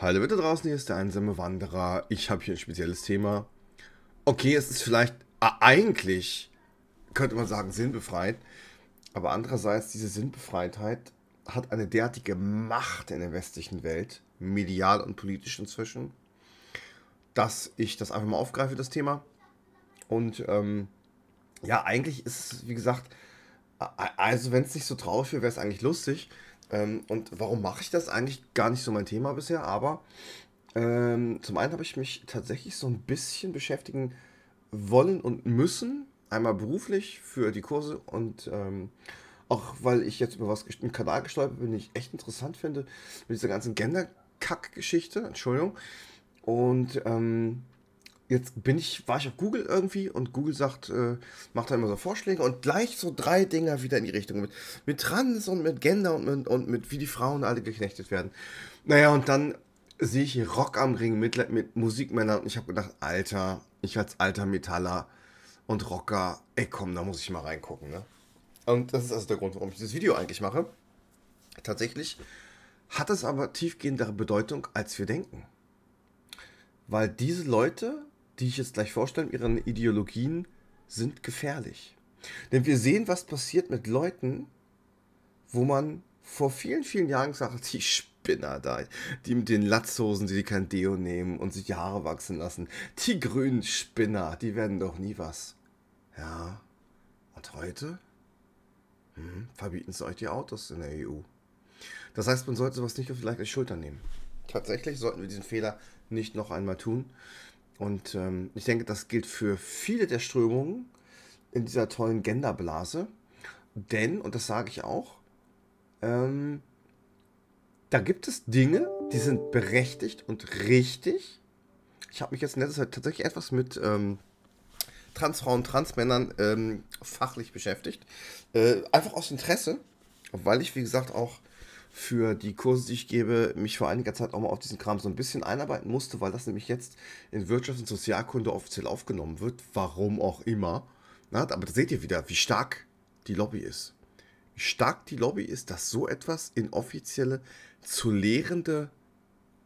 Hallo bitte draußen, hier ist der einsame Wanderer. Ich habe hier ein spezielles Thema. Okay, es ist vielleicht äh, eigentlich, könnte man sagen, sinnbefreit. Aber andererseits, diese Sinnbefreitheit hat eine derartige Macht in der westlichen Welt, medial und politisch inzwischen, dass ich das einfach mal aufgreife, das Thema. Und ähm, ja, eigentlich ist es, wie gesagt, also wenn es nicht so traurig wäre, wäre es eigentlich lustig. Ähm, und warum mache ich das? Eigentlich gar nicht so mein Thema bisher, aber ähm, zum einen habe ich mich tatsächlich so ein bisschen beschäftigen wollen und müssen. Einmal beruflich für die Kurse und ähm, auch weil ich jetzt über was einen Kanal gestolpert bin, den ich echt interessant finde, mit dieser ganzen Gender-Kack-Geschichte, Entschuldigung. Und ähm, jetzt bin ich, war ich auf Google irgendwie und Google sagt, äh, macht da immer so Vorschläge und gleich so drei Dinger wieder in die Richtung mit, mit Trans und mit Gender und mit, und mit wie die Frauen alle geknechtet werden. Naja, und dann sehe ich hier Rock am Ring mit, mit Musikmännern und ich habe gedacht, Alter, ich als alter Metaller und Rocker, ey komm, da muss ich mal reingucken, ne? Und das ist also der Grund, warum ich dieses Video eigentlich mache. Tatsächlich hat es aber tiefgehendere Bedeutung, als wir denken. Weil diese Leute die ich jetzt gleich vorstelle, ihren Ideologien sind gefährlich. Denn wir sehen, was passiert mit Leuten, wo man vor vielen, vielen Jahren gesagt hat, die Spinner da, die mit den Latzhosen, die kein Deo nehmen und sich die Haare wachsen lassen, die grünen Spinner, die werden doch nie was. Ja, und heute hm, verbieten sie euch die Autos in der EU. Das heißt, man sollte sowas nicht auf die leichte Schulter nehmen. Tatsächlich sollten wir diesen Fehler nicht noch einmal tun. Und ähm, ich denke, das gilt für viele der Strömungen in dieser tollen Genderblase. Denn, und das sage ich auch, ähm, da gibt es Dinge, die sind berechtigt und richtig. Ich habe mich jetzt in letzter Zeit tatsächlich etwas mit ähm, Transfrauen, Transmännern ähm, fachlich beschäftigt. Äh, einfach aus Interesse, weil ich, wie gesagt, auch für die Kurse, die ich gebe, mich vor einiger Zeit auch mal auf diesen Kram so ein bisschen einarbeiten musste, weil das nämlich jetzt in Wirtschafts- und Sozialkunde offiziell aufgenommen wird. Warum auch immer. Na, aber da seht ihr wieder, wie stark die Lobby ist. Wie stark die Lobby ist, dass so etwas in offizielle zu lehrende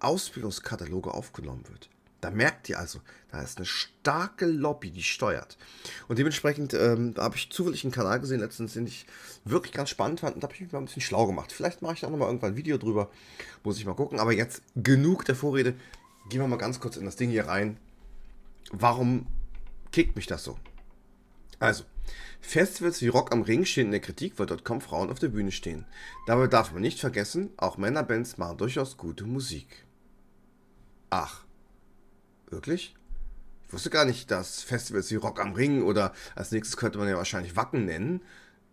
Ausbildungskataloge aufgenommen wird. Da merkt ihr also, da ist eine starke Lobby, die steuert. Und dementsprechend ähm, habe ich zufällig einen Kanal gesehen letztens, den ich wirklich ganz spannend fand. Und da habe ich mich mal ein bisschen schlau gemacht. Vielleicht mache ich da nochmal irgendwann ein Video drüber. Muss ich mal gucken. Aber jetzt genug der Vorrede. Gehen wir mal ganz kurz in das Ding hier rein. Warum kickt mich das so? Also, Festivals wie Rock am Ring stehen in der Kritik, weil dort kaum Frauen auf der Bühne stehen. Dabei darf man nicht vergessen, auch Männerbands machen durchaus gute Musik. Ach, Wirklich? Ich wusste gar nicht, dass Festivals wie Rock am Ring oder als nächstes könnte man ja wahrscheinlich Wacken nennen,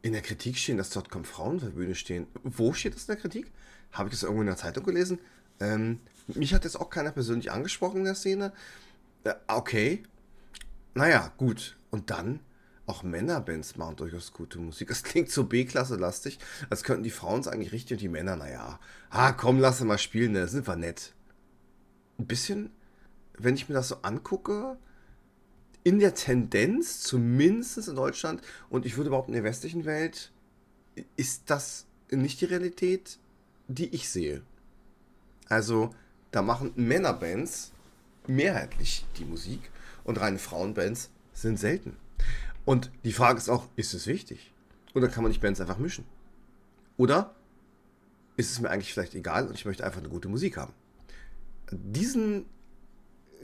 in der Kritik stehen, dass dort kaum Frauen auf der Bühne stehen. Wo steht das in der Kritik? Habe ich das irgendwo in der Zeitung gelesen? Ähm, mich hat jetzt auch keiner persönlich angesprochen in der Szene. Äh, okay. Naja, gut. Und dann? Auch Männerbands machen durchaus gute Musik. Das klingt so B-Klasse-lastig, als könnten die Frauen es eigentlich richtig und die Männer, naja. Ah, komm, lass mal spielen, da sind wir nett. Ein bisschen wenn ich mir das so angucke, in der Tendenz, zumindest in Deutschland und ich würde überhaupt in der westlichen Welt, ist das nicht die Realität, die ich sehe. Also, da machen Männerbands mehrheitlich die Musik und reine Frauenbands sind selten. Und die Frage ist auch, ist es wichtig? Oder kann man nicht Bands einfach mischen? Oder ist es mir eigentlich vielleicht egal und ich möchte einfach eine gute Musik haben? Diesen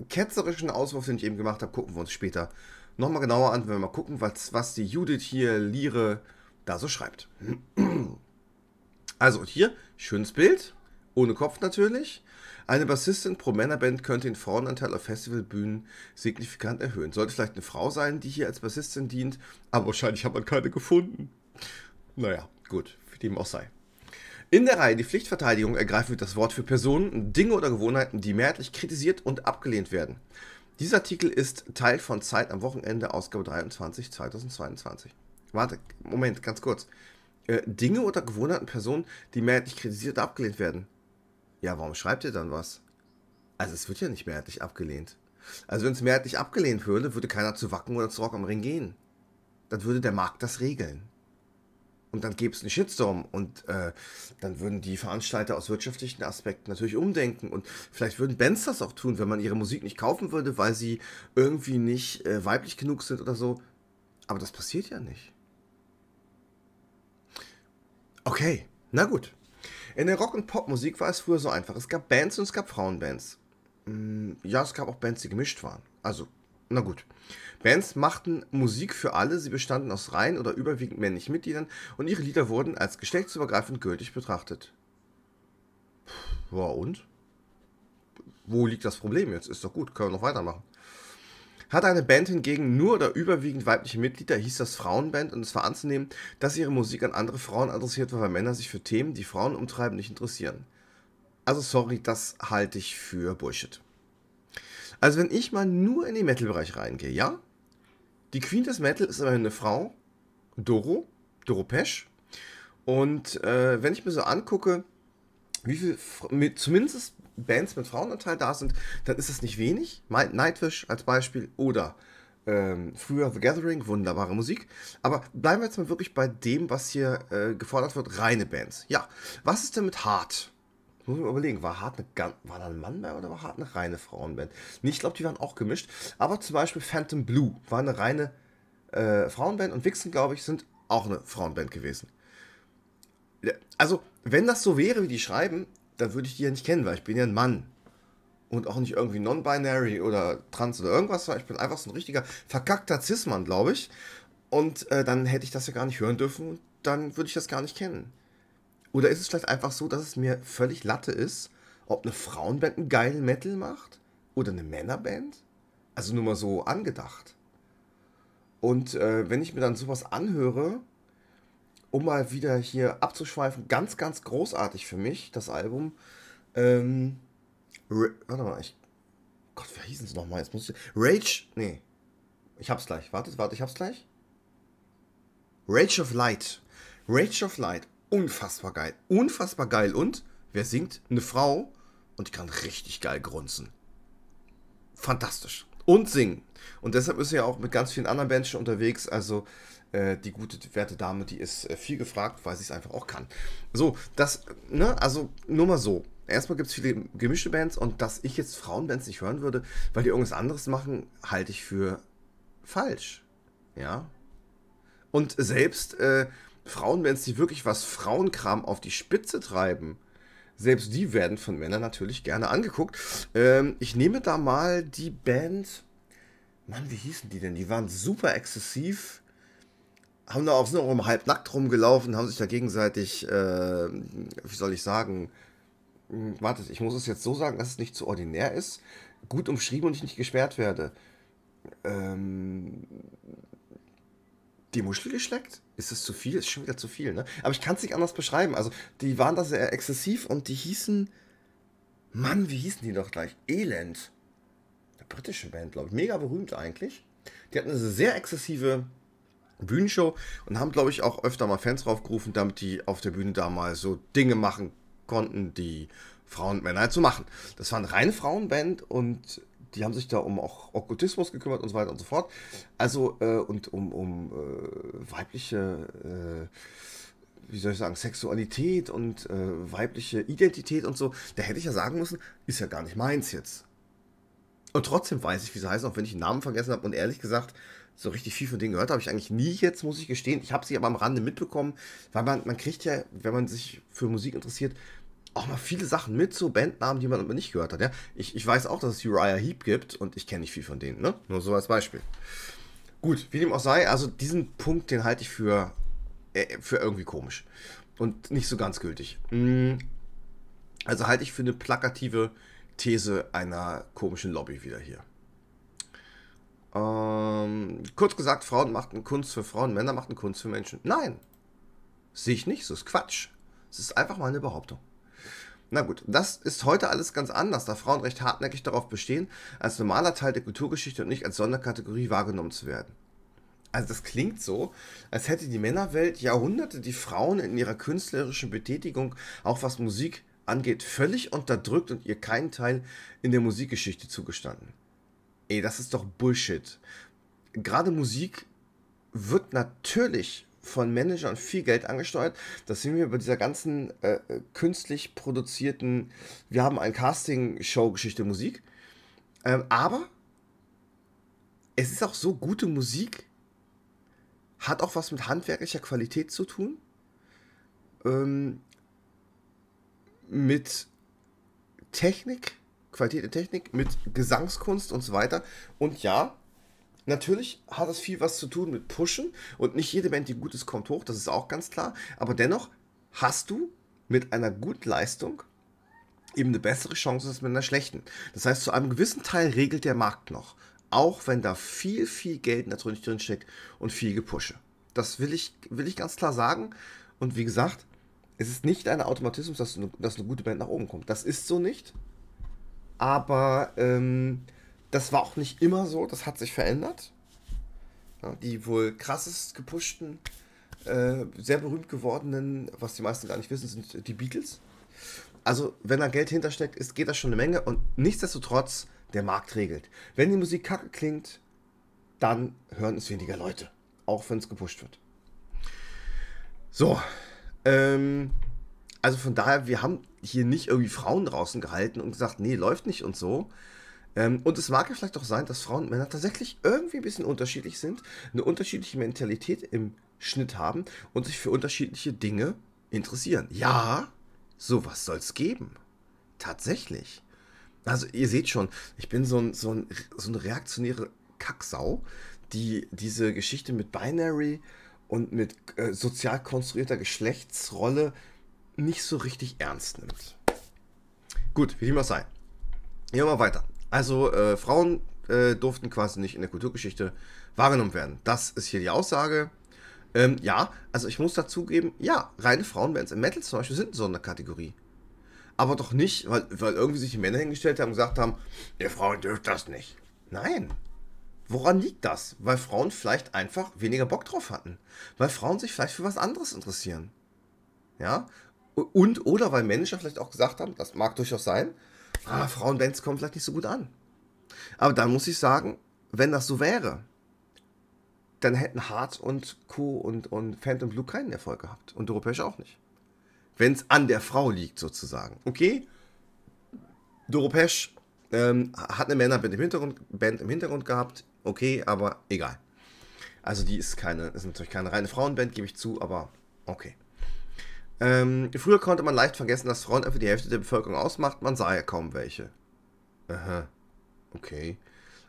ketzerischen Auswurf, den ich eben gemacht habe, gucken wir uns später nochmal genauer an, wenn wir mal gucken, was, was die Judith hier, Lire, da so schreibt. Also hier, schönes Bild, ohne Kopf natürlich. Eine Bassistin pro Männerband könnte den Frauenanteil auf Festivalbühnen signifikant erhöhen. Sollte vielleicht eine Frau sein, die hier als Bassistin dient, aber wahrscheinlich hat man keine gefunden. Naja, gut, wie dem auch sei. In der Reihe Die Pflichtverteidigung ergreifen wir das Wort für Personen, Dinge oder Gewohnheiten, die mehrheitlich kritisiert und abgelehnt werden. Dieser Artikel ist Teil von Zeit am Wochenende, Ausgabe 23, 2022. Warte, Moment, ganz kurz. Äh, Dinge oder Gewohnheiten, Personen, die mehrheitlich kritisiert und abgelehnt werden. Ja, warum schreibt ihr dann was? Also es wird ja nicht mehrheitlich abgelehnt. Also wenn es mehrheitlich abgelehnt würde, würde keiner zu Wacken oder zu Rock am Ring gehen. Dann würde der Markt das regeln. Und dann gäbe es einen Shitstorm und äh, dann würden die Veranstalter aus wirtschaftlichen Aspekten natürlich umdenken und vielleicht würden Bands das auch tun, wenn man ihre Musik nicht kaufen würde, weil sie irgendwie nicht äh, weiblich genug sind oder so. Aber das passiert ja nicht. Okay, na gut. In der Rock- und Popmusik war es früher so einfach. Es gab Bands und es gab Frauenbands. Hm, ja, es gab auch Bands, die gemischt waren. Also, na gut. Bands machten Musik für alle, sie bestanden aus rein oder überwiegend männlichen Mitgliedern und ihre Lieder wurden als geschlechtsübergreifend gültig betrachtet. Ja, und? Wo liegt das Problem jetzt? Ist doch gut, können wir noch weitermachen. Hat eine Band hingegen nur oder überwiegend weibliche Mitglieder, hieß das Frauenband und es war anzunehmen, dass ihre Musik an andere Frauen adressiert war, weil Männer sich für Themen, die Frauen umtreiben, nicht interessieren. Also sorry, das halte ich für Bullshit. Also wenn ich mal nur in den Metal-Bereich reingehe, ja, die Queen des Metal ist immerhin eine Frau, Doro, Doro Pesch. Und äh, wenn ich mir so angucke, wie viel mit, zumindest Bands mit Frauenanteil da sind, dann ist es nicht wenig. Nightwish als Beispiel oder ähm, früher The Gathering, wunderbare Musik. Aber bleiben wir jetzt mal wirklich bei dem, was hier äh, gefordert wird, reine Bands. Ja, was ist denn mit Hart? Muss man überlegen, war Hart eine, war da ein Mann bei oder war Hart eine reine Frauenband? Nee, ich glaube, die waren auch gemischt. Aber zum Beispiel Phantom Blue war eine reine äh, Frauenband und Wixen, glaube ich, sind auch eine Frauenband gewesen. Also, wenn das so wäre, wie die schreiben, dann würde ich die ja nicht kennen, weil ich bin ja ein Mann. Und auch nicht irgendwie non-binary oder trans oder irgendwas, weil ich bin einfach so ein richtiger verkackter Cis-Mann, glaube ich. Und äh, dann hätte ich das ja gar nicht hören dürfen und dann würde ich das gar nicht kennen. Oder ist es vielleicht einfach so, dass es mir völlig Latte ist, ob eine Frauenband einen geilen Metal macht? Oder eine Männerband? Also nur mal so angedacht. Und äh, wenn ich mir dann sowas anhöre, um mal wieder hier abzuschweifen, ganz, ganz großartig für mich, das Album. Ähm, warte mal, ich. Gott, wie hieß es nochmal? Jetzt muss ich. Rage. Nee. Ich hab's gleich. Wartet, warte, ich hab's gleich. Rage of Light. Rage of Light unfassbar geil. Unfassbar geil. Und wer singt? Eine Frau. Und die kann richtig geil grunzen. Fantastisch. Und singen. Und deshalb ist sie ja auch mit ganz vielen anderen Bands schon unterwegs. Also äh, die gute, werte Dame, die ist äh, viel gefragt, weil sie es einfach auch kann. So, das, ne, also nur mal so. Erstmal gibt es viele gemischte Bands und dass ich jetzt Frauenbands nicht hören würde, weil die irgendwas anderes machen, halte ich für falsch. Ja. Und selbst äh, Frauenbands, die wirklich was Frauenkram auf die Spitze treiben, selbst die werden von Männern natürlich gerne angeguckt. Ähm, ich nehme da mal die Band. Mann, wie hießen die denn? Die waren super exzessiv. Haben da auch so rum halb nackt rumgelaufen, haben sich da gegenseitig, äh, wie soll ich sagen, hm, wartet, ich muss es jetzt so sagen, dass es nicht zu ordinär ist. Gut umschrieben und ich nicht gesperrt werde. Ähm, die Muschel geschleckt? Ist das zu viel? Ist schon wieder zu viel, ne? Aber ich kann es nicht anders beschreiben. Also, die waren da sehr exzessiv und die hießen. Mann, wie hießen die doch gleich? Elend. Eine britische Band, glaube ich. Mega berühmt eigentlich. Die hatten eine sehr exzessive Bühnenshow und haben, glaube ich, auch öfter mal Fans draufgerufen, damit die auf der Bühne da mal so Dinge machen konnten, die Frauen und Männer halt so machen. Das war eine reine Frauenband und die haben sich da um auch Okkultismus gekümmert und so weiter und so fort. Also, äh, und um, um äh, weibliche, äh, wie soll ich sagen, Sexualität und äh, weibliche Identität und so. Da hätte ich ja sagen müssen, ist ja gar nicht meins jetzt. Und trotzdem weiß ich, wie sie heißen, auch wenn ich den Namen vergessen habe. Und ehrlich gesagt, so richtig viel von denen gehört habe ich eigentlich nie jetzt, muss ich gestehen. Ich habe sie aber am Rande mitbekommen, weil man, man kriegt ja, wenn man sich für Musik interessiert, auch mal viele Sachen mit, so Bandnamen, die man aber nicht gehört hat. Ja? Ich, ich weiß auch, dass es Uriah Heep gibt und ich kenne nicht viel von denen, ne? Nur so als Beispiel. Gut, wie dem auch sei, also diesen Punkt, den halte ich für, äh, für irgendwie komisch und nicht so ganz gültig. Mm, also halte ich für eine plakative These einer komischen Lobby wieder hier. Ähm, kurz gesagt, Frauen machten Kunst für Frauen, Männer machten Kunst für Menschen. Nein, sehe ich nicht, so ist Quatsch. Es ist einfach mal eine Behauptung. Na gut, das ist heute alles ganz anders, da Frauen recht hartnäckig darauf bestehen, als normaler Teil der Kulturgeschichte und nicht als Sonderkategorie wahrgenommen zu werden. Also das klingt so, als hätte die Männerwelt Jahrhunderte die Frauen in ihrer künstlerischen Betätigung, auch was Musik angeht, völlig unterdrückt und ihr keinen Teil in der Musikgeschichte zugestanden. Ey, das ist doch Bullshit. Gerade Musik wird natürlich von Managern viel Geld angesteuert. Das sehen wir bei dieser ganzen äh, künstlich produzierten, wir haben ein Casting-Show-Geschichte Musik. Ähm, aber es ist auch so, gute Musik hat auch was mit handwerklicher Qualität zu tun. Ähm, mit Technik, Qualität der Technik, mit Gesangskunst und so weiter. Und ja, natürlich hat das viel was zu tun mit Pushen und nicht jede Band, die gut ist, kommt hoch, das ist auch ganz klar. Aber dennoch hast du mit einer guten Leistung eben eine bessere Chance als mit einer schlechten. Das heißt, zu einem gewissen Teil regelt der Markt noch. Auch wenn da viel, viel Geld natürlich drin steckt und viel Gepusche. Das will ich, will ich ganz klar sagen. Und wie gesagt, es ist nicht ein Automatismus, dass, eine, dass eine gute Band nach oben kommt. Das ist so nicht. Aber ähm, das war auch nicht immer so. Das hat sich verändert. Die wohl krassest gepushten, äh, sehr berühmt gewordenen, was die meisten gar nicht wissen, sind die Beatles. Also, wenn da Geld hintersteckt, ist, geht das schon eine Menge. Und nichtsdestotrotz, der Markt regelt. Wenn die Musik kacke klingt, dann hören es weniger Leute. Auch wenn es gepusht wird. So, ähm, also von daher, wir haben hier nicht irgendwie Frauen draußen gehalten und gesagt, nee, läuft nicht und so. Ähm, und es mag ja vielleicht auch sein, dass Frauen und Männer tatsächlich irgendwie ein bisschen unterschiedlich sind, eine unterschiedliche Mentalität im Schnitt haben und sich für unterschiedliche Dinge interessieren. Ja, sowas soll es geben. Tatsächlich. Also ihr seht schon, ich bin so, ein, so, ein, so eine reaktionäre Kacksau, die diese Geschichte mit Binary und mit äh, sozial konstruierter Geschlechtsrolle nicht so richtig ernst nimmt. Gut, wie dem auch sei. Hier mal weiter. Also, äh, Frauen äh, durften quasi nicht in der Kulturgeschichte wahrgenommen werden. Das ist hier die Aussage. Ähm, ja, also ich muss dazugeben, ja, reine Frauenbands im Metal zum Beispiel sind eine Kategorie. Aber doch nicht, weil, weil irgendwie sich die Männer hingestellt haben und gesagt haben, ihr Frauen dürft das nicht. Nein, Woran liegt das? Weil Frauen vielleicht einfach weniger Bock drauf hatten. Weil Frauen sich vielleicht für was anderes interessieren. Ja? Und oder weil Manager vielleicht auch gesagt haben, das mag durchaus sein, ah, Frauenbands kommen vielleicht nicht so gut an. Aber dann muss ich sagen, wenn das so wäre, dann hätten Hart und Co. und, und Phantom Blue keinen Erfolg gehabt. Und Europäisch auch nicht. Wenn es an der Frau liegt, sozusagen. Okay, Doropesch ähm, hat eine Männerband im Hintergrund, Band im Hintergrund gehabt, okay, aber egal. Also die ist keine, ist natürlich keine reine Frauenband, gebe ich zu, aber okay. Ähm, früher konnte man leicht vergessen, dass Frauen einfach die Hälfte der Bevölkerung ausmacht, man sah ja kaum welche. Aha, okay.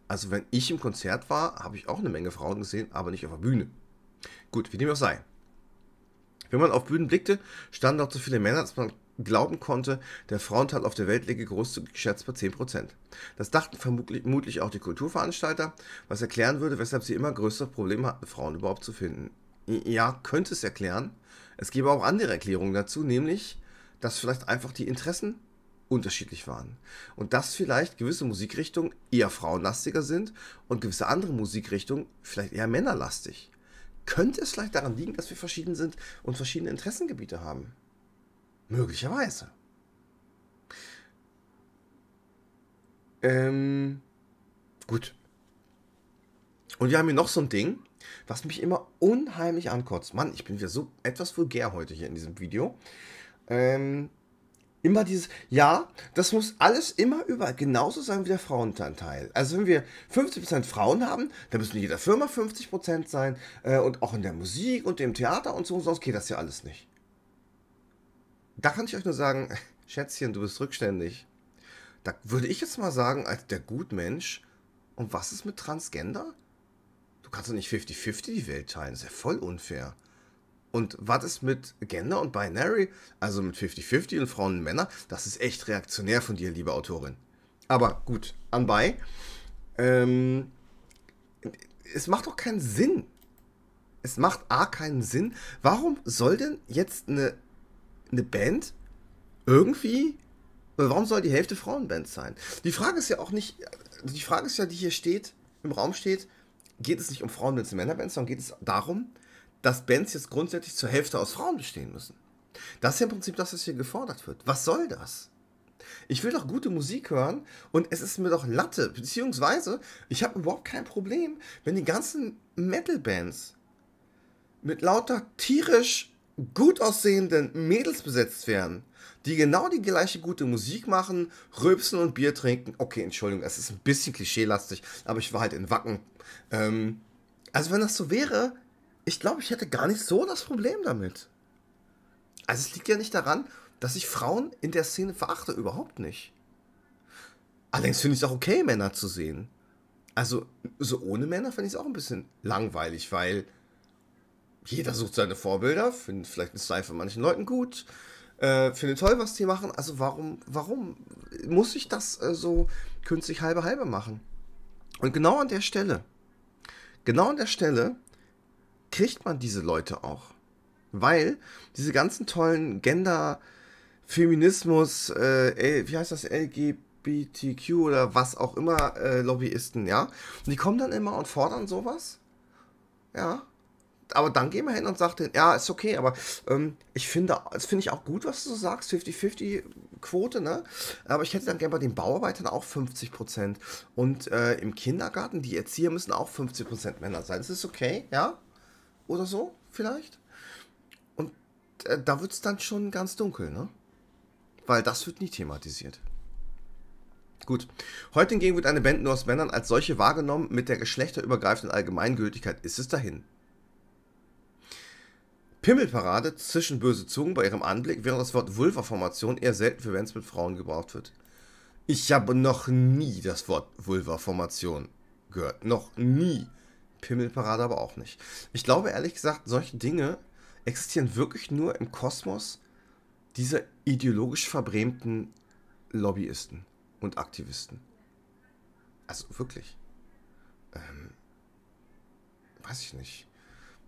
Also wenn ich im Konzert war, habe ich auch eine Menge Frauen gesehen, aber nicht auf der Bühne. Gut, wie dem auch sei. Wenn man auf Bühnen blickte, standen dort so viele Männer, dass man glauben konnte, der Frauenteil auf der Welt liege großzügig geschätzt bei 10%. Das dachten vermutlich auch die Kulturveranstalter, was erklären würde, weshalb sie immer größere Probleme hatten, Frauen überhaupt zu finden. Ja, könnte es erklären. Es gäbe auch andere Erklärungen dazu, nämlich, dass vielleicht einfach die Interessen unterschiedlich waren. Und dass vielleicht gewisse Musikrichtungen eher frauenlastiger sind und gewisse andere Musikrichtungen vielleicht eher männerlastig. Könnte es vielleicht daran liegen, dass wir verschieden sind und verschiedene Interessengebiete haben? Möglicherweise. Ähm, gut. Und wir haben hier noch so ein Ding, was mich immer unheimlich ankotzt. Mann, ich bin wieder so etwas vulgär heute hier in diesem Video. Ähm, immer dieses, ja, das muss alles immer überall genauso sein wie der Frauenanteil. Also wenn wir 50% Frauen haben, dann müssen in jeder Firma 50% sein äh, und auch in der Musik und im Theater und so, sonst geht das ja alles nicht da kann ich euch nur sagen, Schätzchen, du bist rückständig. Da würde ich jetzt mal sagen, als der Gutmensch, und was ist mit Transgender? Du kannst doch nicht 50-50 die Welt teilen, das ist ja voll unfair. Und was ist mit Gender und Binary, also mit 50-50 und Frauen und Männer? Das ist echt reaktionär von dir, liebe Autorin. Aber gut, anbei. Ähm, es macht doch keinen Sinn. Es macht A keinen Sinn. Warum soll denn jetzt eine eine Band irgendwie. Warum soll die Hälfte Frauenband sein? Die Frage ist ja auch nicht. Die Frage ist ja, die hier steht, im Raum steht, geht es nicht um Frauenbands und Männerbands, sondern geht es darum, dass Bands jetzt grundsätzlich zur Hälfte aus Frauen bestehen müssen. Das ist ja im Prinzip das, was hier gefordert wird. Was soll das? Ich will doch gute Musik hören und es ist mir doch Latte, beziehungsweise ich habe überhaupt kein Problem, wenn die ganzen Metal-Bands mit lauter tierisch gut aussehenden Mädels besetzt werden, die genau die gleiche gute Musik machen, rülpsen und Bier trinken. Okay, Entschuldigung, es ist ein bisschen klischeelastig, aber ich war halt in Wacken. Ähm, also wenn das so wäre, ich glaube, ich hätte gar nicht so das Problem damit. Also es liegt ja nicht daran, dass ich Frauen in der Szene verachte, überhaupt nicht. Allerdings finde ich es auch okay, Männer zu sehen. Also, so ohne Männer finde ich es auch ein bisschen langweilig, weil jeder sucht seine Vorbilder, findet vielleicht ein Style von manchen Leuten gut, äh, findet toll, was die machen. Also, warum, warum muss ich das äh, so künstlich halbe halbe machen? Und genau an der Stelle, genau an der Stelle kriegt man diese Leute auch. Weil diese ganzen tollen Gender, Feminismus, äh, wie heißt das, LGBT, LGBTQ oder was auch immer äh, Lobbyisten, ja. Und die kommen dann immer und fordern sowas. Ja. Aber dann gehen wir hin und sagen, ja, ist okay, aber ähm, ich finde, das finde ich auch gut, was du so sagst, 50-50 Quote, ne? Aber ich hätte dann gerne bei den Bauarbeitern auch 50 Prozent. Und äh, im Kindergarten, die Erzieher müssen auch 50 Prozent Männer sein. Das ist okay, ja? Oder so, vielleicht? Und äh, da wird es dann schon ganz dunkel, ne? Weil das wird nie thematisiert. Gut. Heute hingegen wird eine Band nur aus Männern als solche wahrgenommen, mit der geschlechterübergreifenden Allgemeingültigkeit ist es dahin. Pimmelparade zwischen böse Zungen bei ihrem Anblick, während das Wort Vulva-Formation eher selten für Bands mit Frauen gebraucht wird. Ich habe noch nie das Wort Vulva-Formation gehört. Noch nie. Pimmelparade aber auch nicht. Ich glaube ehrlich gesagt, solche Dinge existieren wirklich nur im Kosmos dieser ideologisch verbrämten Lobbyisten und Aktivisten. Also wirklich. Ähm, weiß ich nicht.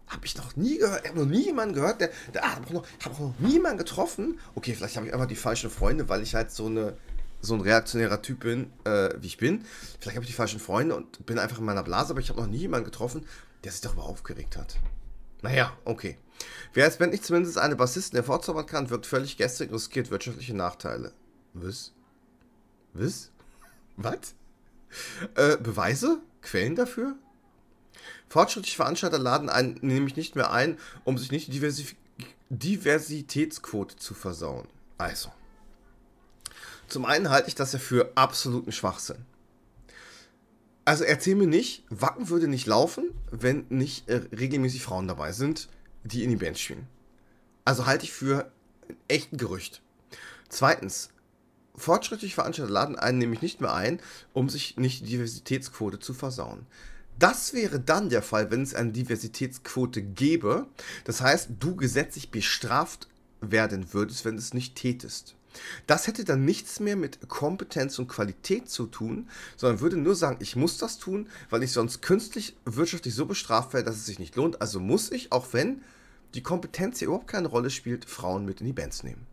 Habe ich noch nie gehört. Ich habe noch nie jemanden gehört, der. der ah, habe hab auch noch niemanden getroffen. Okay, vielleicht habe ich einfach die falschen Freunde, weil ich halt so eine so ein reaktionärer Typ bin, äh, wie ich bin. Vielleicht habe ich die falschen Freunde und bin einfach in meiner Blase, aber ich habe noch nie jemanden getroffen, der sich darüber aufgeregt hat. Naja, okay. Wer als Band nicht zumindest eine Bassisten hervorzaubern kann, wirkt völlig gestrig und riskiert wirtschaftliche Nachteile. Was? Was? Was? Äh, Beweise? Quellen dafür? Fortschrittliche Veranstalter laden einen nämlich nicht mehr ein, um sich nicht die Diversif Diversitätsquote zu versauen. Also. Zum einen halte ich das ja für absoluten Schwachsinn. Also erzähl mir nicht, Wacken würde nicht laufen, wenn nicht äh, regelmäßig Frauen dabei sind, die in die Band spielen. Also halte ich für ein echten Gerücht. Zweitens, Fortschrittliche Veranstalter laden einen nämlich nicht mehr ein, um sich nicht die Diversitätsquote zu versauen. Das wäre dann der Fall, wenn es eine Diversitätsquote gäbe. Das heißt, du gesetzlich bestraft werden würdest, wenn du es nicht tätest. Das hätte dann nichts mehr mit Kompetenz und Qualität zu tun, sondern würde nur sagen, ich muss das tun, weil ich sonst künstlich wirtschaftlich so bestraft werde, dass es sich nicht lohnt. Also muss ich, auch wenn die Kompetenz hier überhaupt keine Rolle spielt, Frauen mit in die Bands nehmen.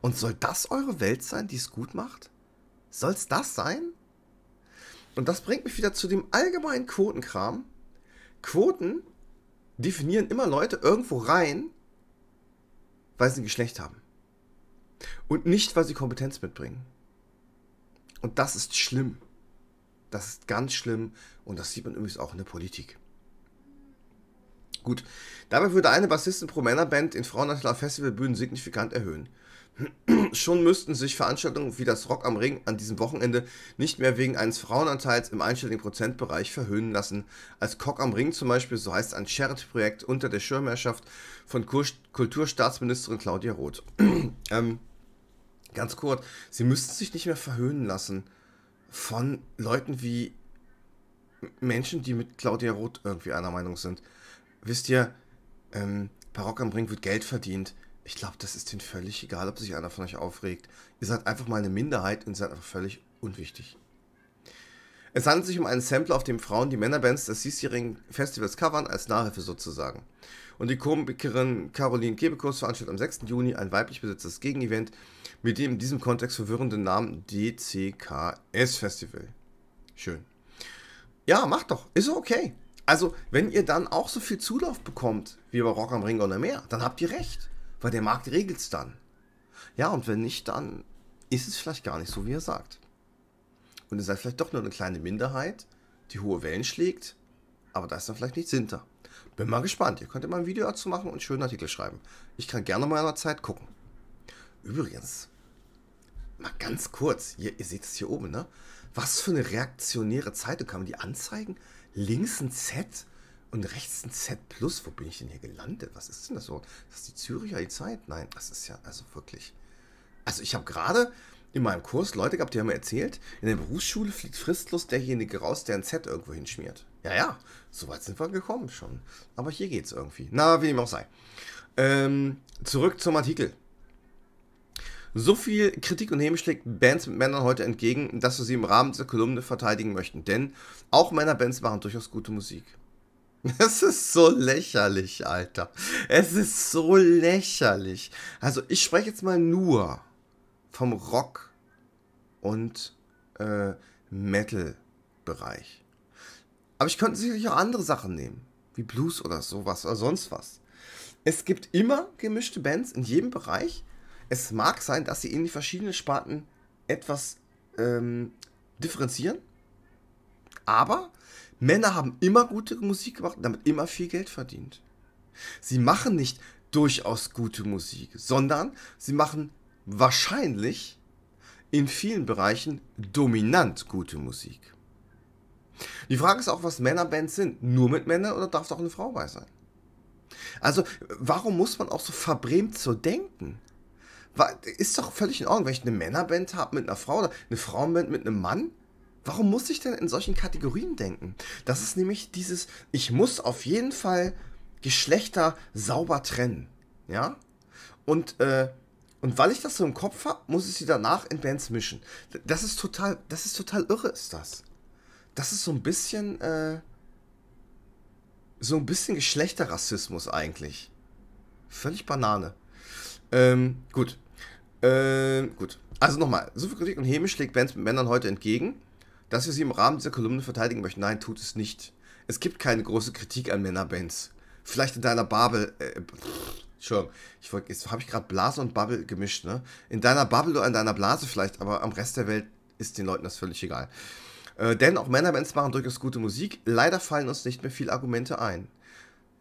Und soll das eure Welt sein, die es gut macht? Soll es das sein? Und das bringt mich wieder zu dem allgemeinen Quotenkram. Quoten definieren immer Leute irgendwo rein, weil sie ein Geschlecht haben. Und nicht, weil sie Kompetenz mitbringen. Und das ist schlimm. Das ist ganz schlimm und das sieht man übrigens auch in der Politik. Gut, dabei würde eine Bassisten pro Männerband in Frauenanteil auf Festivalbühnen signifikant erhöhen. Schon müssten sich Veranstaltungen wie das Rock am Ring an diesem Wochenende nicht mehr wegen eines Frauenanteils im einstelligen Prozentbereich verhöhnen lassen. Als Cock am Ring zum Beispiel, so heißt ein Charity-Projekt unter der Schirmherrschaft von Kulturstaatsministerin Claudia Roth. ähm, ganz kurz, sie müssten sich nicht mehr verhöhnen lassen von Leuten wie Menschen, die mit Claudia Roth irgendwie einer Meinung sind. Wisst ihr, ähm, bei Rock am Ring wird Geld verdient ich glaube, das ist denen völlig egal, ob sich einer von euch aufregt. Ihr seid einfach mal eine Minderheit und seid einfach völlig unwichtig. Es handelt sich um einen Sampler, auf dem Frauen die Männerbands des diesjährigen Festivals covern, als Nachhilfe sozusagen. Und die Komikerin Caroline Kebekus veranstaltet am 6. Juni ein weiblich besetztes Gegenevent mit dem in diesem Kontext verwirrenden Namen DCKS Festival. Schön. Ja, macht doch. Ist okay. Also, wenn ihr dann auch so viel Zulauf bekommt wie bei Rock am Ring oder mehr, dann habt ihr recht. Weil der Markt regelt es dann. Ja, und wenn nicht, dann ist es vielleicht gar nicht so, wie er sagt. Und ihr seid vielleicht doch nur eine kleine Minderheit, die hohe Wellen schlägt, aber da ist dann vielleicht nichts hinter. Bin mal gespannt. Ihr könnt mal ein Video dazu machen und einen schönen Artikel schreiben. Ich kann gerne mal in der Zeit gucken. Übrigens, mal ganz kurz, ihr, ihr seht es hier oben, ne? Was für eine reaktionäre Zeitung kann man die anzeigen? Links ein Z und rechts ein Z plus. Wo bin ich denn hier gelandet? Was ist denn das so? Das ist die Züricher die Zeit? Nein, das ist ja also wirklich. Also ich habe gerade in meinem Kurs Leute gehabt, die haben mir erzählt, in der Berufsschule fliegt fristlos derjenige raus, der ein Z irgendwo hinschmiert. Ja, ja, so weit sind wir gekommen schon. Aber hier geht es irgendwie. Na, wie dem auch sei. Ähm, zurück zum Artikel. So viel Kritik und Häme schlägt Bands mit Männern heute entgegen, dass wir sie im Rahmen dieser Kolumne verteidigen möchten. Denn auch Männerbands machen durchaus gute Musik. Es ist so lächerlich, Alter. Es ist so lächerlich. Also ich spreche jetzt mal nur vom Rock und äh, Metal-Bereich. Aber ich könnte sicherlich auch andere Sachen nehmen, wie Blues oder sowas oder sonst was. Es gibt immer gemischte Bands in jedem Bereich. Es mag sein, dass sie in die verschiedenen Sparten etwas ähm, differenzieren, aber Männer haben immer gute Musik gemacht und damit immer viel Geld verdient. Sie machen nicht durchaus gute Musik, sondern sie machen wahrscheinlich in vielen Bereichen dominant gute Musik. Die Frage ist auch, was Männerbands sind. Nur mit Männern oder darf es auch eine Frau bei sein? Also, warum muss man auch so verbrämt so denken? Ist doch völlig in Ordnung, wenn ich eine Männerband habe mit einer Frau oder eine Frauenband mit einem Mann. Warum muss ich denn in solchen Kategorien denken? Das ist nämlich dieses, ich muss auf jeden Fall Geschlechter sauber trennen. Ja? Und äh, und weil ich das so im Kopf habe, muss ich sie danach in Bands mischen. Das ist total, das ist total irre, ist das. Das ist so ein bisschen, äh, so ein bisschen Geschlechterrassismus eigentlich. Völlig Banane. Ähm, gut. Ähm, gut. Also nochmal, so viel Kritik und Häme schlägt Bands mit Männern heute entgegen, dass wir sie im Rahmen dieser Kolumne verteidigen möchten. Nein, tut es nicht. Es gibt keine große Kritik an Männerbands. Vielleicht in deiner Babel, äh, Entschuldigung, ich wollte, jetzt habe ich gerade Blase und Bubble gemischt, ne? In deiner Bubble oder in deiner Blase vielleicht, aber am Rest der Welt ist den Leuten das völlig egal. Äh, denn auch Männerbands machen durchaus gute Musik. Leider fallen uns nicht mehr viele Argumente ein.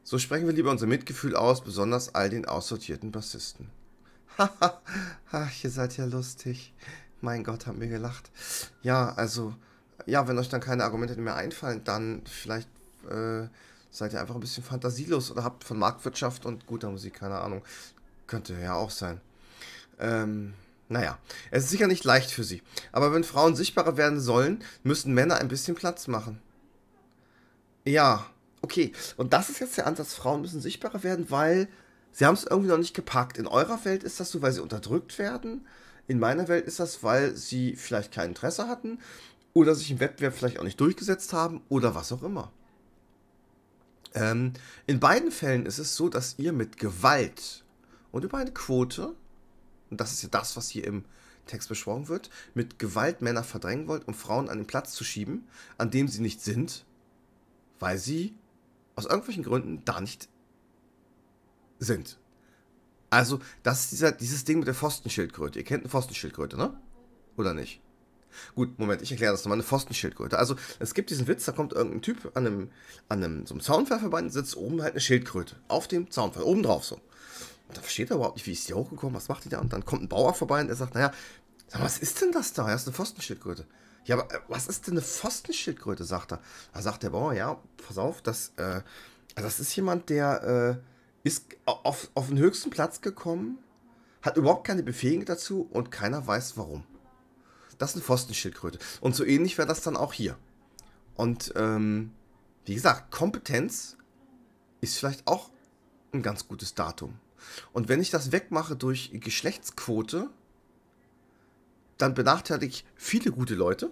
So sprechen wir lieber unser Mitgefühl aus, besonders all den aussortierten Bassisten. Haha, ihr seid ja lustig. Mein Gott, haben wir gelacht. Ja, also, ja, wenn euch dann keine Argumente mehr einfallen, dann vielleicht äh, seid ihr einfach ein bisschen fantasielos oder habt von Marktwirtschaft und guter Musik keine Ahnung. Könnte ja auch sein. Ähm, naja, es ist sicher nicht leicht für sie. Aber wenn Frauen sichtbarer werden sollen, müssen Männer ein bisschen Platz machen. Ja, okay. Und das ist jetzt der Ansatz, Frauen müssen sichtbarer werden, weil sie haben es irgendwie noch nicht gepackt. In eurer Welt ist das so, weil sie unterdrückt werden. In meiner Welt ist das, weil sie vielleicht kein Interesse hatten oder sich im Wettbewerb vielleicht auch nicht durchgesetzt haben oder was auch immer. Ähm, in beiden Fällen ist es so, dass ihr mit Gewalt und über eine Quote, und das ist ja das, was hier im Text besprochen wird, mit Gewalt Männer verdrängen wollt, um Frauen an den Platz zu schieben, an dem sie nicht sind, weil sie aus irgendwelchen Gründen da nicht sind. Also, das ist dieser, dieses Ding mit der Pfostenschildkröte. Ihr kennt eine Pfostenschildkröte, ne? Oder nicht? Gut, Moment, ich erkläre das nochmal. Eine Pfostenschildkröte. Also, es gibt diesen Witz, da kommt irgendein Typ an einem, an einem so einem Zaunpfeilverband, sitzt oben halt eine Schildkröte. Auf dem Zaunpfeil, oben drauf so. Und da versteht er überhaupt nicht, wie ist die hochgekommen, was macht die da? Und dann kommt ein Bauer vorbei und er sagt, naja, sag mal, was ist denn das da? Ja, ist eine Pfostenschildkröte. Ja, aber äh, was ist denn eine Pfostenschildkröte, sagt er. Da sagt der Bauer, ja, pass auf, das, äh, das ist jemand, der äh, ist auf, auf den höchsten Platz gekommen, hat überhaupt keine Befähigung dazu und keiner weiß warum. Das ist eine Pfostenschildkröte. Und so ähnlich wäre das dann auch hier. Und ähm, wie gesagt, Kompetenz ist vielleicht auch ein ganz gutes Datum. Und wenn ich das wegmache durch Geschlechtsquote, dann benachteilige ich viele gute Leute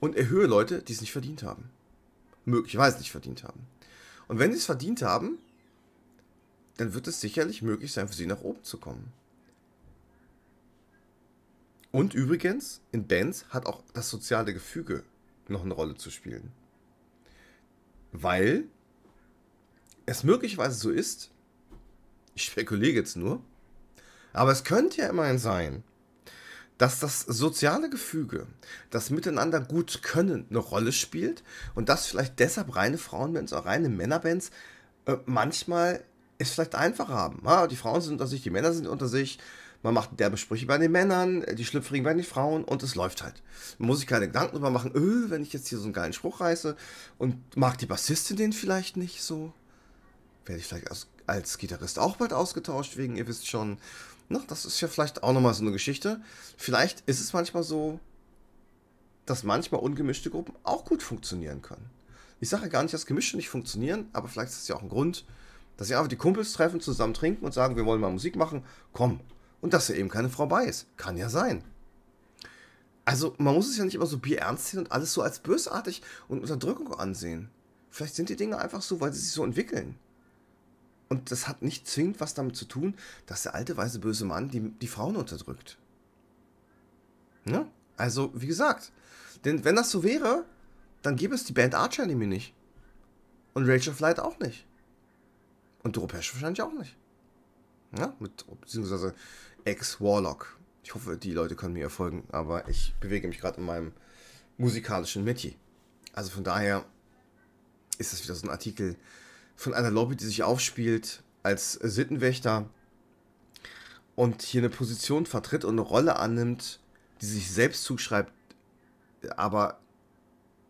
und erhöhe Leute, die es nicht verdient haben. Möglicherweise nicht verdient haben. Und wenn sie es verdient haben, dann wird es sicherlich möglich sein, für sie nach oben zu kommen. Und übrigens, in Bands hat auch das soziale Gefüge noch eine Rolle zu spielen. Weil es möglicherweise so ist, ich spekuliere jetzt nur, aber es könnte ja immerhin sein, dass das soziale Gefüge, das Miteinander gut können, eine Rolle spielt und dass vielleicht deshalb reine Frauenbands, auch reine Männerbands äh, manchmal es vielleicht einfacher haben. Ja, die Frauen sind unter sich, die Männer sind unter sich, man macht derbe Sprüche bei den Männern, die Schlüpfrigen bei den Frauen und es läuft halt. Man muss sich keine Gedanken drüber machen, öh, wenn ich jetzt hier so einen geilen Spruch reiße und mag die Bassistin den vielleicht nicht so, werde ich vielleicht als, als Gitarrist auch bald ausgetauscht wegen, ihr wisst schon, na, das ist ja vielleicht auch nochmal so eine Geschichte. Vielleicht ist es manchmal so, dass manchmal ungemischte Gruppen auch gut funktionieren können. Ich sage gar nicht, dass gemischte nicht funktionieren, aber vielleicht ist es ja auch ein Grund, dass sie einfach die Kumpels treffen, zusammen trinken und sagen, wir wollen mal Musik machen, komm, und dass da eben keine Frau bei ist. Kann ja sein. Also, man muss es ja nicht immer so bierernst sehen und alles so als bösartig und Unterdrückung ansehen. Vielleicht sind die Dinge einfach so, weil sie sich so entwickeln. Und das hat nicht zwingend was damit zu tun, dass der alte, weise, böse Mann die, die Frauen unterdrückt. Ja? Also, wie gesagt, denn wenn das so wäre, dann gäbe es die Band Archer nämlich nicht. Und Rachel Flight auch nicht. Und Doro Pesch wahrscheinlich auch nicht. Ja, mit, beziehungsweise Ex-Warlock. Ich hoffe, die Leute können mir folgen, aber ich bewege mich gerade in meinem musikalischen Metier. Also von daher ist das wieder so ein Artikel von einer Lobby, die sich aufspielt als Sittenwächter und hier eine Position vertritt und eine Rolle annimmt, die sich selbst zuschreibt, aber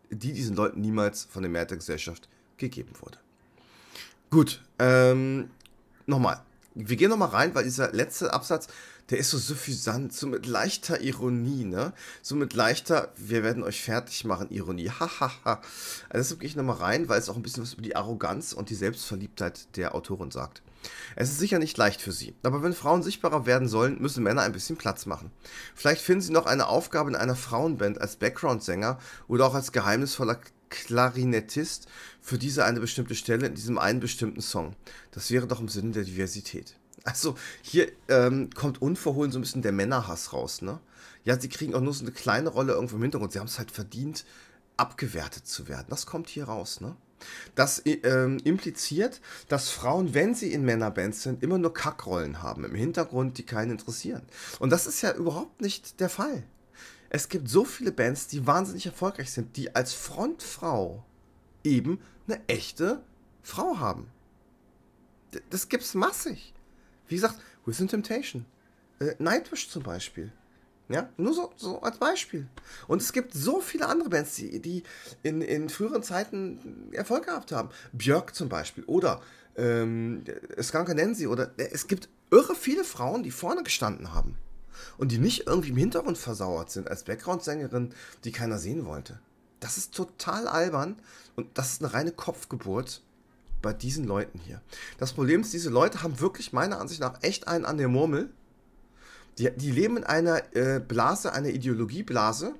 die diesen Leuten niemals von der Mehrheit der Gesellschaft gegeben wurde. Gut, ähm, nochmal wir gehen nochmal rein, weil dieser letzte Absatz, der ist so suffisant, so mit leichter Ironie, ne? So mit leichter, wir werden euch fertig machen, Ironie. Hahaha. also deshalb gehe ich nochmal rein, weil es auch ein bisschen was über die Arroganz und die Selbstverliebtheit der Autorin sagt. Es ist sicher nicht leicht für sie, aber wenn Frauen sichtbarer werden sollen, müssen Männer ein bisschen Platz machen. Vielleicht finden sie noch eine Aufgabe in einer Frauenband als Background-Sänger oder auch als geheimnisvoller Klarinettist für diese eine bestimmte Stelle in diesem einen bestimmten Song. Das wäre doch im Sinne der Diversität. Also hier ähm, kommt unverhohlen so ein bisschen der Männerhass raus, ne? Ja, sie kriegen auch nur so eine kleine Rolle irgendwo im Hintergrund. Sie haben es halt verdient, abgewertet zu werden. Das kommt hier raus, ne? Das ähm, impliziert, dass Frauen, wenn sie in Männerbands sind, immer nur Kackrollen haben im Hintergrund, die keinen interessieren. Und das ist ja überhaupt nicht der Fall es gibt so viele Bands, die wahnsinnig erfolgreich sind, die als Frontfrau eben eine echte Frau haben. Das gibt's massig. Wie gesagt, Within Temptation. Äh, Nightwish zum Beispiel. Ja, nur so, so als Beispiel. Und es gibt so viele andere Bands, die, die in, in früheren Zeiten Erfolg gehabt haben. Björk zum Beispiel. Oder ähm, Skanka Nancy. Oder äh, es gibt irre viele Frauen, die vorne gestanden haben und die nicht irgendwie im Hintergrund versauert sind als Background-Sängerin, die keiner sehen wollte. Das ist total albern und das ist eine reine Kopfgeburt bei diesen Leuten hier. Das Problem ist, diese Leute haben wirklich meiner Ansicht nach echt einen an der Murmel. Die, die leben in einer äh, Blase, einer Ideologieblase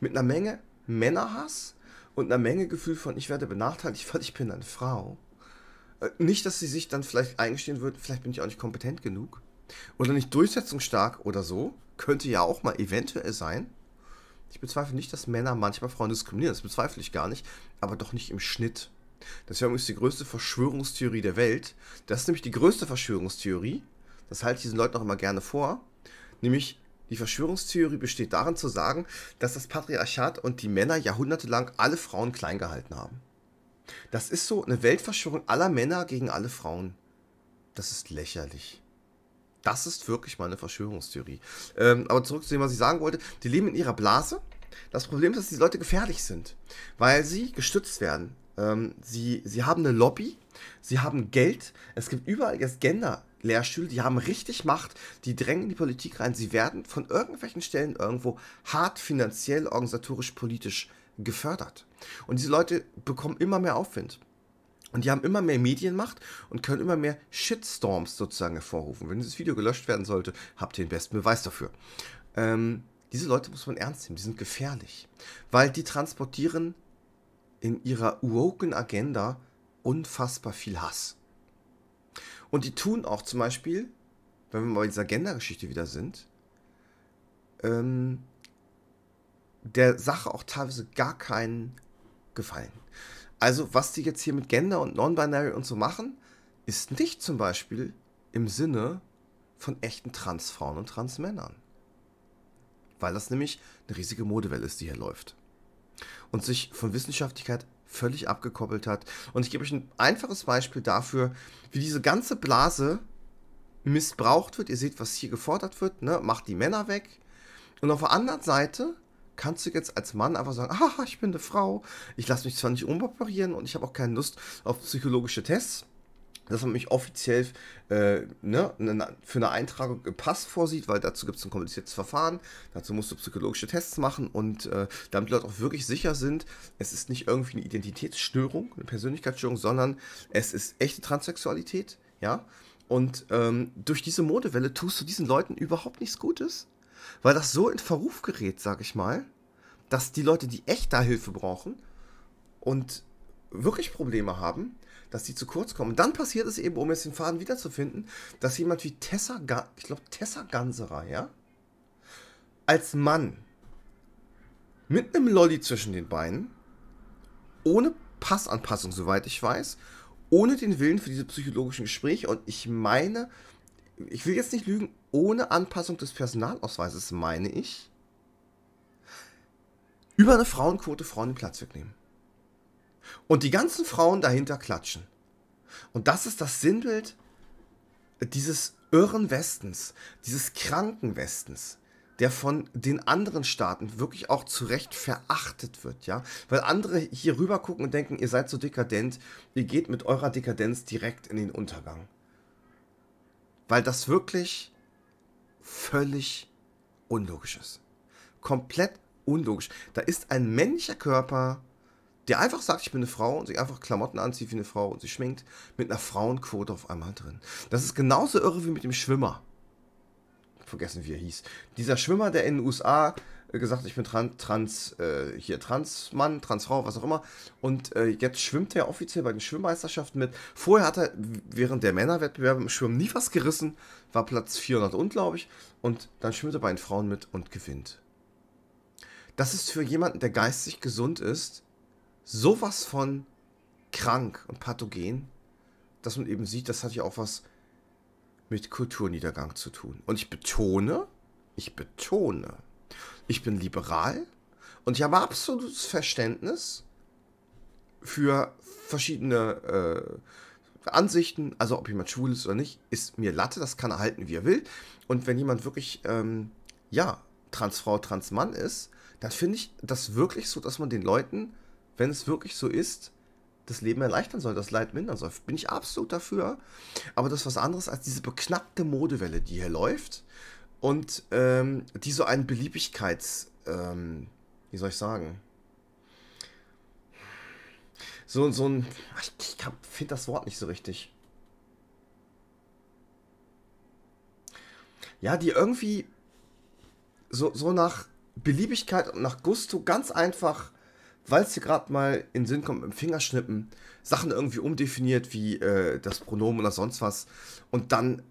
mit einer Menge Männerhass und einer Menge Gefühl von, ich werde benachteiligt, weil ich bin eine Frau. Äh, nicht, dass sie sich dann vielleicht eingestehen würden, vielleicht bin ich auch nicht kompetent genug. Oder nicht durchsetzungsstark oder so. Könnte ja auch mal eventuell sein. Ich bezweifle nicht, dass Männer manchmal Frauen diskriminieren. Das bezweifle ich gar nicht. Aber doch nicht im Schnitt. Das wäre übrigens die größte Verschwörungstheorie der Welt. Das ist nämlich die größte Verschwörungstheorie. Das halte ich diesen Leuten auch immer gerne vor. Nämlich, die Verschwörungstheorie besteht darin zu sagen, dass das Patriarchat und die Männer jahrhundertelang alle Frauen klein gehalten haben. Das ist so eine Weltverschwörung aller Männer gegen alle Frauen. Das ist lächerlich. Das ist wirklich mal eine Verschwörungstheorie. Ähm, aber zurück zu dem, was ich sagen wollte. Die leben in ihrer Blase. Das Problem ist, dass die Leute gefährlich sind, weil sie gestützt werden. Ähm, sie, sie haben eine Lobby, sie haben Geld. Es gibt überall jetzt Gender. Lehrstühle, die haben richtig Macht, die drängen in die Politik rein. Sie werden von irgendwelchen Stellen irgendwo hart finanziell, organisatorisch, politisch gefördert. Und diese Leute bekommen immer mehr Aufwind. Und die haben immer mehr Medienmacht und können immer mehr Shitstorms sozusagen hervorrufen. Wenn dieses Video gelöscht werden sollte, habt ihr den besten Beweis dafür. Ähm, diese Leute muss man ernst nehmen, die sind gefährlich. Weil die transportieren in ihrer woken Agenda unfassbar viel Hass. Und die tun auch zum Beispiel, wenn wir mal bei dieser Agenda-Geschichte wieder sind, ähm, der Sache auch teilweise gar keinen Gefallen. Also, was die jetzt hier mit Gender und Non-Binary und so machen, ist nicht zum Beispiel im Sinne von echten Transfrauen und Transmännern. Weil das nämlich eine riesige Modewelle ist, die hier läuft. Und sich von Wissenschaftlichkeit völlig abgekoppelt hat. Und ich gebe euch ein einfaches Beispiel dafür, wie diese ganze Blase missbraucht wird. Ihr seht, was hier gefordert wird. Ne? Macht die Männer weg. Und auf der anderen Seite kannst du jetzt als Mann einfach sagen, ah, ich bin eine Frau, ich lasse mich zwar nicht umoperieren und ich habe auch keine Lust auf psychologische Tests, dass man mich offiziell äh, ne, ne, für eine Eintragung im Pass vorsieht, weil dazu gibt es ein kompliziertes Verfahren. Dazu musst du psychologische Tests machen und äh, damit die Leute auch wirklich sicher sind, es ist nicht irgendwie eine Identitätsstörung, eine Persönlichkeitsstörung, sondern es ist echte Transsexualität, ja. Und ähm, durch diese Modewelle tust du diesen Leuten überhaupt nichts Gutes, weil das so in Verruf gerät, sag ich mal, dass die Leute, die echt da Hilfe brauchen und wirklich Probleme haben, dass die zu kurz kommen. Dann passiert es eben, um jetzt den Faden wiederzufinden, dass jemand wie Tessa, Ga ich glaube Tessa Ganserer, ja, als Mann mit einem Lolli zwischen den Beinen, ohne Passanpassung, soweit ich weiß, ohne den Willen für diese psychologischen Gespräche und ich meine, ich will jetzt nicht lügen, ohne Anpassung des Personalausweises meine ich, über eine Frauenquote Frauen den Platz wegnehmen. Und die ganzen Frauen dahinter klatschen. Und das ist das Sinnbild dieses irren Westens, dieses kranken Westens, der von den anderen Staaten wirklich auch zu Recht verachtet wird, ja? Weil andere hier rüber gucken und denken, ihr seid so dekadent, ihr geht mit eurer Dekadenz direkt in den Untergang. Weil das wirklich völlig unlogisch ist. Komplett unlogisch. Da ist ein männlicher Körper der einfach sagt, ich bin eine Frau und sich einfach Klamotten anzieht wie eine Frau und sich schminkt, mit einer Frauenquote auf einmal drin. Das ist genauso irre wie mit dem Schwimmer. Vergessen, wie er hieß. Dieser Schwimmer, der in den USA gesagt hat, ich bin trans, trans äh, hier Transmann, Transfrau, was auch immer. Und äh, jetzt schwimmt er offiziell bei den Schwimmmeisterschaften mit. Vorher hat er während der Männerwettbewerbe im Schwimmen nie was gerissen, war Platz 400 und, glaube ich. Und dann schwimmt er bei den Frauen mit und gewinnt. Das ist für jemanden, der geistig gesund ist, sowas von krank und pathogen, dass man eben sieht, das hat ja auch was mit Kulturniedergang zu tun. Und ich betone, ich betone, ich bin liberal und ich habe absolutes Verständnis für verschiedene äh, Ansichten, also ob jemand schwul ist oder nicht, ist mir Latte, das kann er halten, wie er will. Und wenn jemand wirklich, ähm, ja, Transfrau, Transmann ist, dann finde ich das wirklich so, dass man den Leuten wenn es wirklich so ist, das Leben erleichtern soll, das Leid mindern soll. Bin ich absolut dafür. Aber das ist was anderes als diese beknackte Modewelle, die hier läuft und ähm, die so einen Beliebigkeits, ähm, wie soll ich sagen, so, so ein, ich, ich finde das Wort nicht so richtig. Ja, die irgendwie so, so nach Beliebigkeit und nach Gusto ganz einfach weil es dir gerade mal in Sinn kommt, mit dem Fingerschnippen, Sachen irgendwie umdefiniert, wie äh, das Pronomen oder sonst was, und dann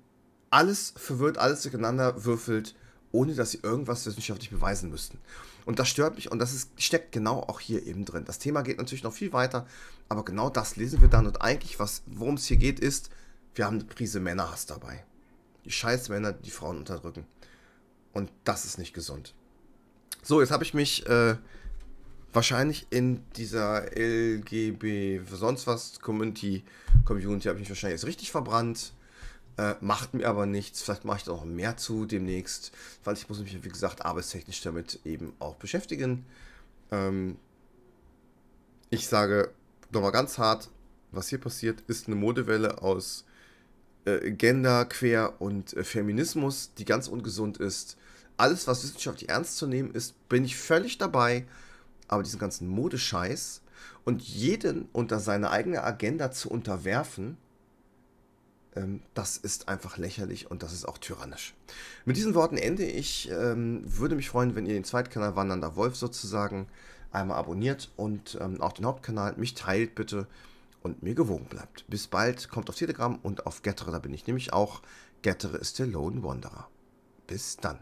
alles verwirrt, alles durcheinander würfelt, ohne dass sie irgendwas wissenschaftlich beweisen müssten. Und das stört mich und das ist, steckt genau auch hier eben drin. Das Thema geht natürlich noch viel weiter, aber genau das lesen wir dann. Und eigentlich, worum es hier geht, ist, wir haben eine Prise Männerhass dabei. Die scheiß Männer, die Frauen unterdrücken. Und das ist nicht gesund. So, jetzt habe ich mich äh, wahrscheinlich in dieser LGB sonst was Community Community habe ich mich wahrscheinlich jetzt richtig verbrannt. Äh, macht mir aber nichts. Vielleicht mache ich da noch mehr zu demnächst, weil ich muss mich, wie gesagt, arbeitstechnisch damit eben auch beschäftigen. Ähm, ich sage nochmal ganz hart, was hier passiert, ist eine Modewelle aus äh, Gender, Quer und äh, Feminismus, die ganz ungesund ist. Alles, was wissenschaftlich ernst zu nehmen ist, bin ich völlig dabei aber diesen ganzen Modescheiß und jeden unter seine eigene Agenda zu unterwerfen, das ist einfach lächerlich und das ist auch tyrannisch. Mit diesen Worten ende ich. Ähm, würde mich freuen, wenn ihr den Zweitkanal Wandernder Wolf sozusagen einmal abonniert und ähm, auch den Hauptkanal mich teilt bitte und mir gewogen bleibt. Bis bald, kommt auf Telegram und auf Gettere, da bin ich nämlich auch. Gettere ist der Lone Wanderer. Bis dann.